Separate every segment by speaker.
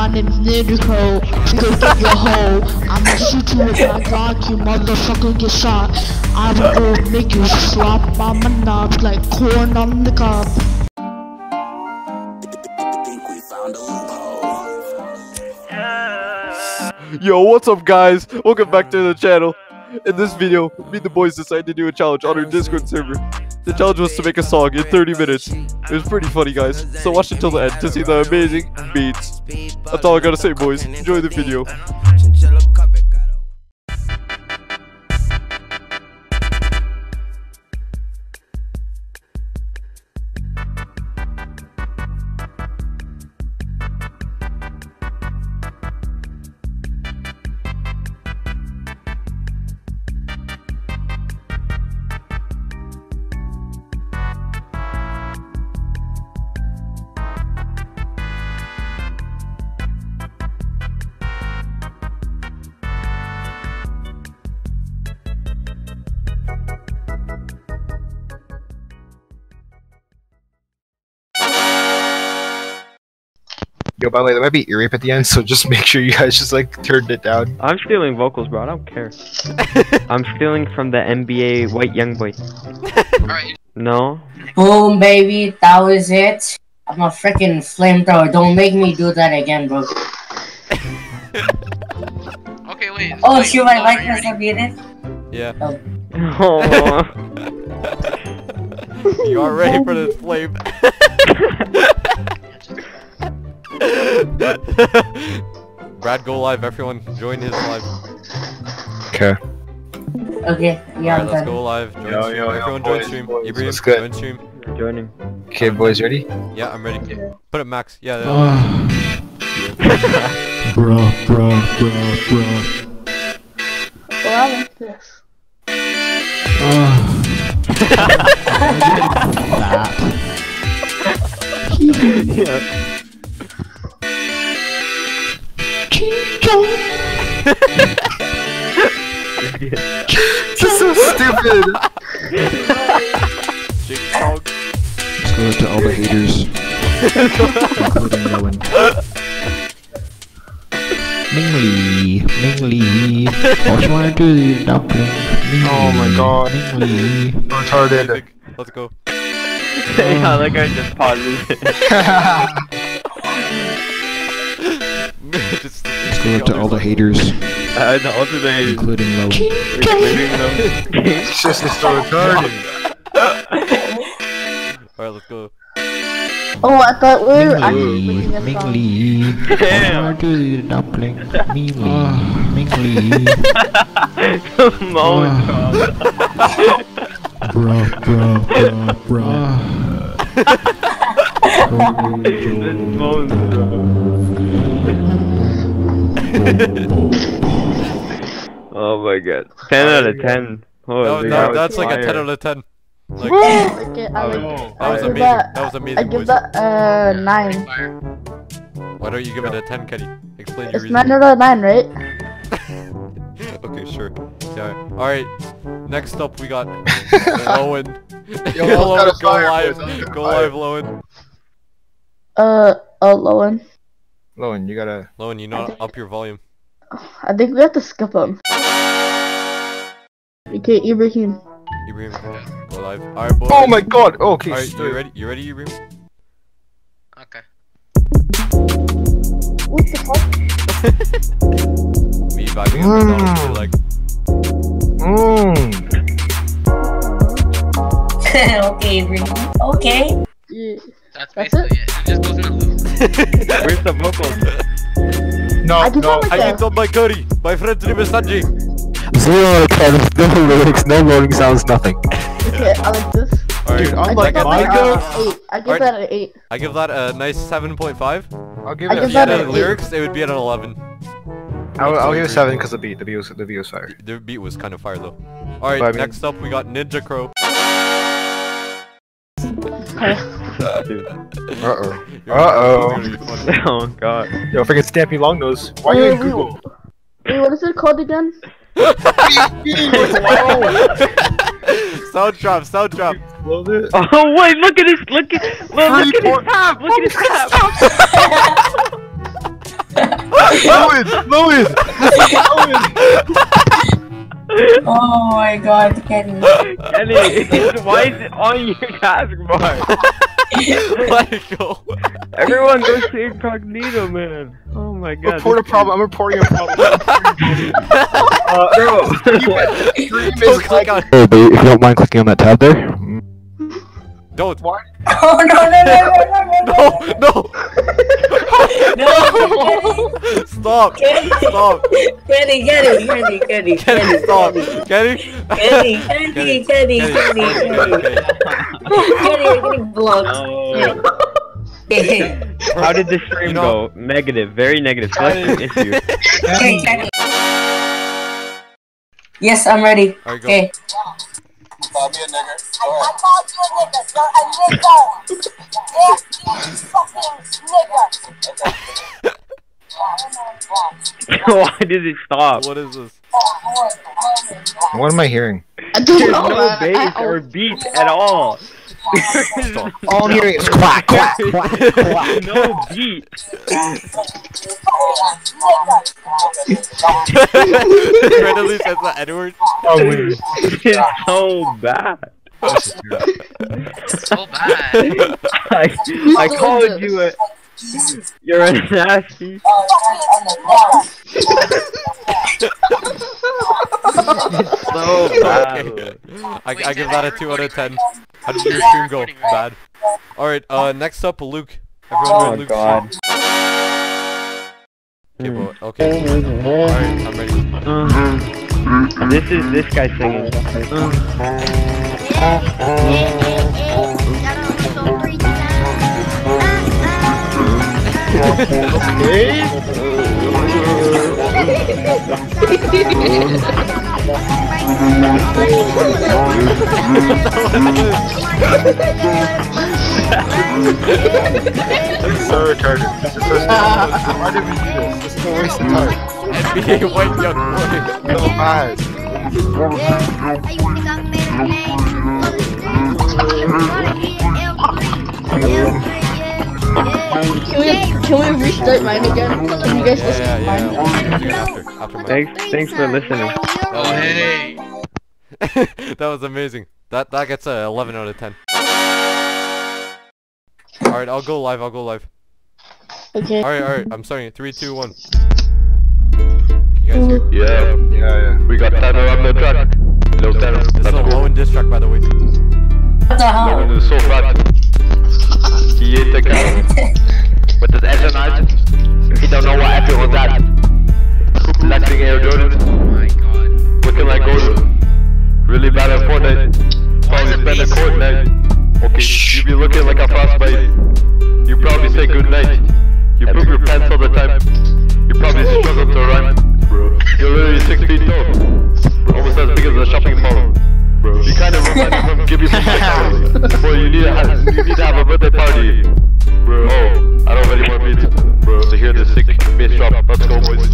Speaker 1: my name's get your. I'ma shoot you with my you motherfucker get shot. I will go make you slop on my like corn on the cob.
Speaker 2: Yo, what's up guys? Welcome back to the channel. In this video, me and the boys decided to do a challenge on our Discord server. The challenge was to make a song in 30 minutes. It was pretty funny guys, so watch until the end to see the amazing beats. That's all I gotta say boys, enjoy the video.
Speaker 3: Yo, by the way, there might be ear rape at the end, so just make sure you guys just like turned it down.
Speaker 4: I'm stealing vocals, bro. I don't care. I'm stealing from the NBA white young boy. No.
Speaker 5: Boom, baby, that was it. I'm a freaking flamethrower. Don't make me do that again, bro.
Speaker 6: Okay, wait.
Speaker 5: Oh,
Speaker 6: wait,
Speaker 5: shoot, my mic
Speaker 6: are you
Speaker 5: was
Speaker 6: ready?
Speaker 2: Yeah.
Speaker 5: Oh.
Speaker 4: oh.
Speaker 2: you are ready for this flame. Brad, go live. Everyone, join his live.
Speaker 3: Okay.
Speaker 5: Okay, yeah, I'm
Speaker 2: Alright, let's go live. Join
Speaker 3: Yo,
Speaker 2: stream.
Speaker 3: yo, yo,
Speaker 2: Everyone, join stream.
Speaker 3: boys,
Speaker 2: Ibrahim,
Speaker 3: what's good?
Speaker 2: join stream.
Speaker 4: Joining.
Speaker 3: Okay, boys, ready?
Speaker 2: Yeah, I'm ready. Put it max. Yeah. yeah.
Speaker 7: bruh, bruh, bruh, bruh.
Speaker 1: Well, I like this.
Speaker 3: This is so stupid!
Speaker 7: Let's go to all the haters, including Rowan. Mingli, Mingli, what you wanna do, dumpling? Mingli,
Speaker 3: Oh my God.
Speaker 7: Mingli.
Speaker 3: Retarded.
Speaker 2: Let's go.
Speaker 4: yeah, like I just pauses it.
Speaker 2: Just-
Speaker 7: Let's to all the haters,
Speaker 4: Uh, the alternate is
Speaker 7: including Rowan.
Speaker 4: explaining them.
Speaker 3: It's just it's so retarded.
Speaker 2: Alright, let's go.
Speaker 1: Oh, I thought we were actually
Speaker 7: Mingli,
Speaker 1: singing a song.
Speaker 7: Mingli, what
Speaker 4: Damn.
Speaker 7: wanna do, dumpling? Mingli, Mingli.
Speaker 4: Moan song.
Speaker 7: Bruh, bruh, bruh,
Speaker 4: This moan Oh my god. 10 out of 10. Holy,
Speaker 2: No, no,
Speaker 4: was
Speaker 2: that's like a 10 out of 10. Like,
Speaker 1: I like it. I like it.
Speaker 2: that was amazing.
Speaker 1: that-
Speaker 2: That was
Speaker 1: I
Speaker 2: amazing,
Speaker 1: give
Speaker 2: boys.
Speaker 1: that uh nine.
Speaker 2: Why don't you give it a 10, Kenny? Explain your reason.
Speaker 1: It's
Speaker 2: reason.
Speaker 1: nine out of nine, right?
Speaker 2: okay, sure. Yeah. Alright, next up we got Lowen.
Speaker 3: Yo, let's
Speaker 2: Lowen,
Speaker 3: go
Speaker 2: go live.
Speaker 3: go to
Speaker 2: Go
Speaker 3: fire.
Speaker 2: live, Lowen.
Speaker 1: Uh, uh, Lowen.
Speaker 3: Lowen, you gotta.
Speaker 2: Lowen, you know, up your volume.
Speaker 1: I think we have to skip him. Okay, Ibrahim.
Speaker 2: Ibrahim, go live. Alright, boys.
Speaker 3: Oh my god! Oh, okay,
Speaker 2: Alright, you ready? You ready, Ibrahim?
Speaker 6: Okay.
Speaker 1: What the fuck?
Speaker 2: Me vibing at McDonald's, you're like,
Speaker 3: Mmm.
Speaker 5: okay, Ibrahim. Okay.
Speaker 1: Yeah.
Speaker 6: That's
Speaker 1: That's
Speaker 6: basically it. It just goes in a loop.
Speaker 4: Where's the vocals?
Speaker 3: No,
Speaker 1: I
Speaker 3: no.
Speaker 2: I
Speaker 1: like
Speaker 2: eat on my curry. My friend's name is Sanjay.
Speaker 7: Zero out of ten, no lyrics, no loading sounds, nothing.
Speaker 1: Okay, I like this.
Speaker 2: Alright,
Speaker 3: Dude,
Speaker 1: I
Speaker 3: I'm
Speaker 1: give
Speaker 3: like
Speaker 1: that
Speaker 3: my
Speaker 1: like uh, eight. I give
Speaker 2: Alright.
Speaker 1: that an eight.
Speaker 2: I give that a nice 7.5.
Speaker 3: I'll give
Speaker 1: I
Speaker 3: it.
Speaker 1: give
Speaker 3: A,
Speaker 1: that an
Speaker 2: the
Speaker 1: eight.
Speaker 2: lyrics, it would be at an 11.
Speaker 3: I'll, I'll give it seven because the beat, the beat was, the beat was fire.
Speaker 2: The beat was kind of fire though. Alright,
Speaker 3: But I mean-
Speaker 2: next up we got Ninja Crow.
Speaker 3: Uh oh. Uh-oh.
Speaker 2: it's gonna be funny.
Speaker 4: oh god.
Speaker 3: Yo, freaking Stampy Longnose. Why are you in
Speaker 1: Wait,
Speaker 3: Google?
Speaker 1: Wait, what is it called again?
Speaker 2: sound drop, sound drop.
Speaker 4: Oh wait, look at his look at look, look at his tab, look at his tab.
Speaker 3: Lowen! Lowen!
Speaker 5: Oh my god, Kenny.
Speaker 4: Kenny, why is it on your taskbar?
Speaker 2: Let it go.
Speaker 4: Everyone goes to incognito, man. Oh my god.
Speaker 3: Report a problem. I'm reporting a problem. uh, no. Stream
Speaker 2: Don't
Speaker 3: is
Speaker 2: click
Speaker 3: like
Speaker 2: on.
Speaker 7: Oh, but if you don't mind clicking on that tab there.
Speaker 2: Don't.
Speaker 3: Why?
Speaker 5: Oh no no no no no
Speaker 2: No, no.
Speaker 5: no!
Speaker 2: Stop.
Speaker 5: Kenny,
Speaker 2: Stop.
Speaker 5: Kenny, Kenny, Kenny, Kenny,
Speaker 2: Kenny, stop. Kenny.
Speaker 5: Kenny, Kenny, Kenny, Kenny, Kenny, Kenny, you're getting blocked. Hey,
Speaker 4: How did this stream
Speaker 2: You know-
Speaker 4: go? Negative, very negative. Select an issue.
Speaker 5: Kenny. Yes, I'm ready.
Speaker 2: Alright, go.
Speaker 5: Okay.
Speaker 4: Why did it stop?
Speaker 2: What is this?
Speaker 3: What am I hearing?
Speaker 1: I don't
Speaker 4: There's
Speaker 1: know.
Speaker 4: no
Speaker 1: man.
Speaker 4: bass
Speaker 1: I-
Speaker 4: or beat at all.
Speaker 3: All I'm hearing is quack, quack. quack, quack.
Speaker 4: no beat.
Speaker 2: Randomly says the N word.
Speaker 3: Oh, wait.
Speaker 4: It's so bad.
Speaker 6: So bad.
Speaker 4: I, I called you a. You're a nasty. So bad.
Speaker 2: Okay. I, I give that a 2 out of 10. How did your stream go? Bad. Alright, uh, next up, Luke. Everyone
Speaker 4: Oh
Speaker 2: join Luke's
Speaker 4: god.
Speaker 2: stream. Okay, hmm. well, okay. Alright, I'm ready. Uh-huh.
Speaker 4: This is this guy singing. Uh-huh. Uh-huh.
Speaker 3: So retarded. This is so stupid. Why did we do this? This is a waste of time.
Speaker 2: NBA white young boy.
Speaker 3: So bad.
Speaker 1: Can we, can we restart mine again? Can you guys
Speaker 2: Yeah,
Speaker 1: listen
Speaker 2: yeah,
Speaker 1: to
Speaker 2: yeah.
Speaker 1: mine?
Speaker 2: We'll do it again after, after my...
Speaker 4: Thanks, thanks for listening.
Speaker 6: Oh, oh hey.
Speaker 2: that was amazing. That that gets a 11 out of 10. Alright, I'll go live, I'll go live.
Speaker 1: Okay.
Speaker 2: Alright, alright, I'm starting it. 3, 2, 1. You guys hear?
Speaker 8: Yeah,
Speaker 3: Yeah, yeah.
Speaker 8: we got Tanner on the track. Little Tanner,
Speaker 2: This is a low in diss track, by the way.
Speaker 5: What the hell?
Speaker 8: Logan is so fat. He ate the cow his ass and. He don't know what everyone's at. Flexing Air Jordan,
Speaker 6: Oh my god.
Speaker 8: looking like Gordon. Really bad at Fortnite. Probably spend a court night. Okay, you be looking like a frostbite. You probably say good night. You poop your pants all the time. You probably struggle to rhyme. You're literally six feet tall. Almost as big as a shopping mall. You kind of remind me from Gibby from. Boy, you need to have, you need to have a birthday party. Bro, oh, I don't have any more beats. Bro, to hear this sick bass drop. Let's go, boys.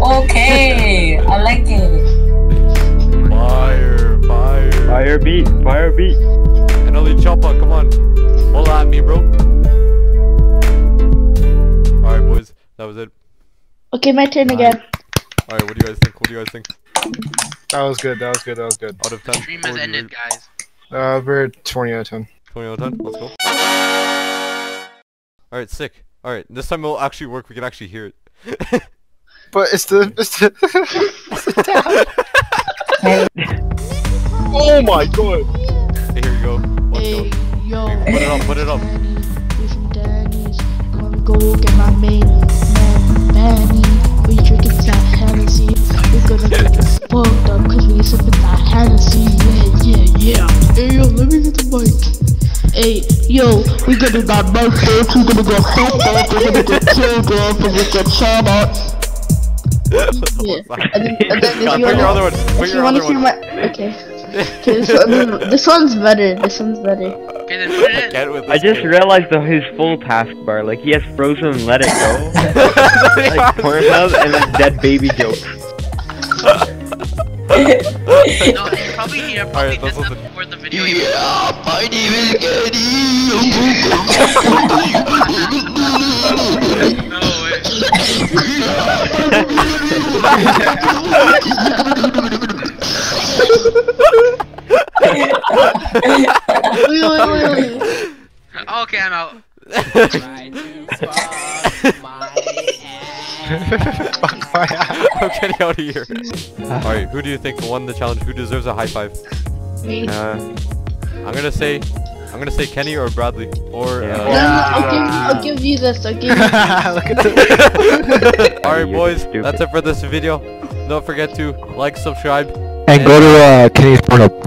Speaker 5: Okay, I like it.
Speaker 2: Fire, fire.
Speaker 4: Fire beat, fire beat.
Speaker 2: And Elite Choppa, come on. Holla at me, bro. Alright, boys. That was it.
Speaker 1: Okay, my turn again.
Speaker 2: Alright, what do you guys think? What do you guys think?
Speaker 3: That was good. That was good. That was good.
Speaker 2: Out of 10?
Speaker 6: The
Speaker 2: Stream
Speaker 6: has ended, guys.
Speaker 3: Uh, we're 20 out of 10.
Speaker 2: 20 out of 10? Let's go. Alright, sick. Alright, this time it'll actually work. We can actually hear it.
Speaker 3: But it's the. It's the. it's the oh my god!
Speaker 2: Hey, here we go. Let's
Speaker 1: Hey,
Speaker 2: go.
Speaker 1: yo.
Speaker 2: Hey, put it up, put it up.
Speaker 1: Danny, Danny's. Gonna go get my main man, Manny. We drinking that Hennessy. We gonna get this fucked up cause we sipping that Hennessy. Yeah, yeah, yeah. Hey, yo, let me get the mic. Hey, yo, we gonna do that mic. We gonna get fucked up. We're gonna get killed off. We're gonna get shot at. Yeah. And then, and then if
Speaker 2: God,
Speaker 1: you
Speaker 2: put your
Speaker 1: wanna,
Speaker 2: other one. Put your other
Speaker 1: see
Speaker 2: one.
Speaker 1: my, okay. Okay, this, one, this one's better. This one's better.
Speaker 6: Okay, then put it in.
Speaker 2: Get
Speaker 4: I just realized though his full taskbar, like he has frozen let it go, like Pornhub and then dead baby jokes.
Speaker 6: probably right, the video. Yeah,
Speaker 7: my name is
Speaker 1: Eddie. no way.
Speaker 6: okay, I'm out.
Speaker 3: My, my
Speaker 2: I'm getting out of here. Alright, who do you think won the challenge? Who deserves a high five?
Speaker 1: Me.
Speaker 4: Uh,
Speaker 2: I'm gonna say, I'm gonna say Kenny or Bradley or.
Speaker 4: Yeah.
Speaker 2: Uh,
Speaker 1: no, I'll give, I'll give you this. I'll give you.
Speaker 3: Look.
Speaker 2: Alright, boys,
Speaker 4: stupid.
Speaker 2: that's it for this video. Don't forget to like, subscribe.
Speaker 7: And go to uh, Kenny's Pornhub.